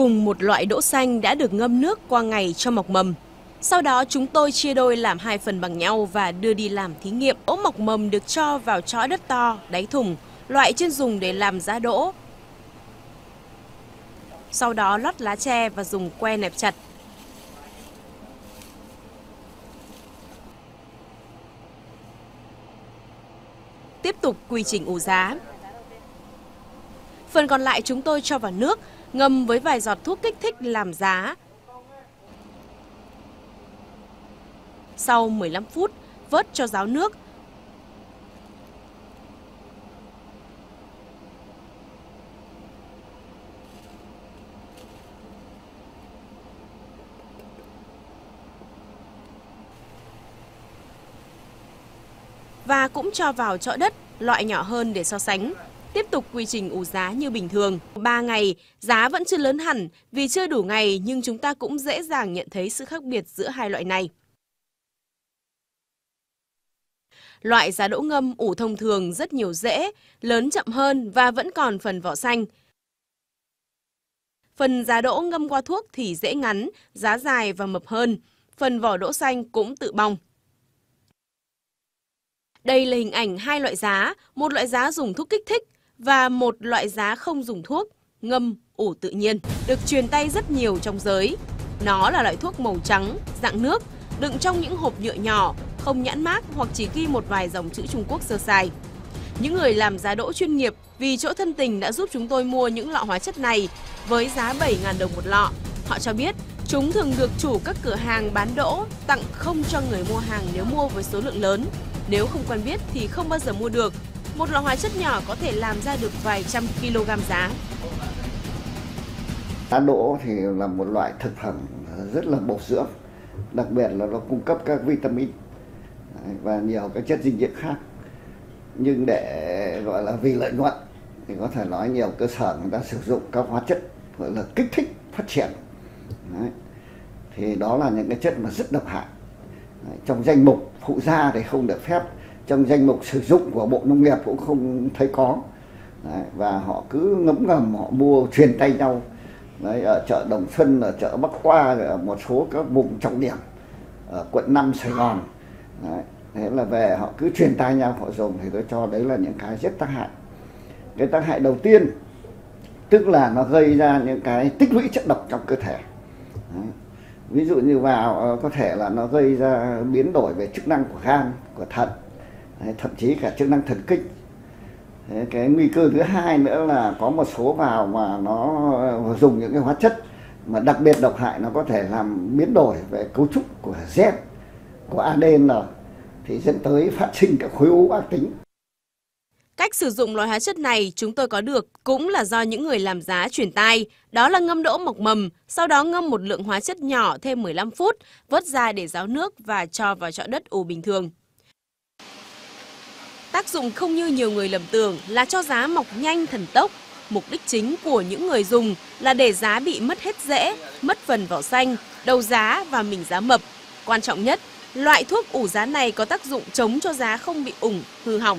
cùng một loại đỗ xanh đã được ngâm nước qua ngày cho mọc mầm. Sau đó chúng tôi chia đôi làm hai phần bằng nhau và đưa đi làm thí nghiệm. Đỗ mọc mầm được cho vào chõ đất to, đáy thùng, loại chuyên dùng để làm giá đỗ. Sau đó lót lá tre và dùng que nẹp chặt. Tiếp tục quy trình ủ giá. Phần còn lại chúng tôi cho vào nước, ngâm với vài giọt thuốc kích thích làm giá. Sau 15 phút, vớt cho ráo nước. Và cũng cho vào chõ đất, loại nhỏ hơn để so sánh. Tiếp tục quy trình ủ giá như bình thường. 3 ngày, giá vẫn chưa lớn hẳn vì chưa đủ ngày nhưng chúng ta cũng dễ dàng nhận thấy sự khác biệt giữa hai loại này. Loại giá đỗ ngâm ủ thông thường rất nhiều rễ, lớn chậm hơn và vẫn còn phần vỏ xanh. Phần giá đỗ ngâm qua thuốc thì dễ ngắn, giá dài và mập hơn. Phần vỏ đỗ xanh cũng tự bong. Đây là hình ảnh hai loại giá, một loại giá dùng thuốc kích thích và một loại giá không dùng thuốc, ngâm, ủ tự nhiên, được truyền tay rất nhiều trong giới. Nó là loại thuốc màu trắng, dạng nước, đựng trong những hộp nhựa nhỏ, không nhãn mác hoặc chỉ ghi một vài dòng chữ Trung Quốc sơ sài. Những người làm giá đỗ chuyên nghiệp vì chỗ thân tình đã giúp chúng tôi mua những lọ hóa chất này với giá 7.000 đồng một lọ. Họ cho biết chúng thường được chủ các cửa hàng bán đỗ tặng không cho người mua hàng nếu mua với số lượng lớn. Nếu không quen biết thì không bao giờ mua được. Một lọ hóa chất nhỏ có thể làm ra được vài trăm kg giá. Lá đỗ thì là một loại thực phẩm rất là bổ dưỡng, đặc biệt là nó cung cấp các vitamin và nhiều các chất dinh dưỡng khác. Nhưng để gọi là vì lợi nhuận thì có thể nói nhiều cơ sở người ta sử dụng các hóa chất gọi là kích thích phát triển. Đấy. Thì đó là những cái chất mà rất độc hại. Đấy. Trong danh mục phụ gia thì không được phép trong danh mục sử dụng của bộ nông nghiệp cũng không thấy có. Đấy, và họ cứ ngấm ngầm họ mua truyền tay nhau. Đấy, ở chợ Đồng Xuân ở chợ Bắc Khoa ở một số các vùng trọng điểm ở quận 5 Sài Gòn. Đấy, thế là về họ cứ truyền tay nhau họ dùng thì tôi cho đấy là những cái rất tác hại. Cái tác hại đầu tiên tức là nó gây ra những cái tích lũy chất độc trong cơ thể. Đấy. ví dụ như vào ờ, có thể là nó gây ra biến đổi về chức năng của gan của thận thậm chí cả chức năng thần kinh cái nguy cơ thứ hai nữa là có một số vào mà nó ờ, dùng những cái hóa chất mà đặc biệt độc hại nó có thể làm biến đổi về cấu trúc của gen của ADN thì dẫn tới phát sinh các khối u ác tính. Cách sử dụng loại hóa chất này chúng tôi có được cũng là do những người làm giá truyền tai, đó là ngâm đỗ mọc mầm, sau đó ngâm một lượng hóa chất nhỏ thêm 15 phút, vớt ra để ráo nước và cho vào chọ đất ủ bình thường. Tác dụng không như nhiều người lầm tưởng là cho giá mọc nhanh thần tốc. Mục đích chính của những người dùng là để giá bị mất hết rễ, mất phần vỏ xanh, đầu giá và mình giá mập. Quan trọng nhất, loại thuốc ủ giá này có tác dụng chống cho giá không bị ủng, hư hỏng.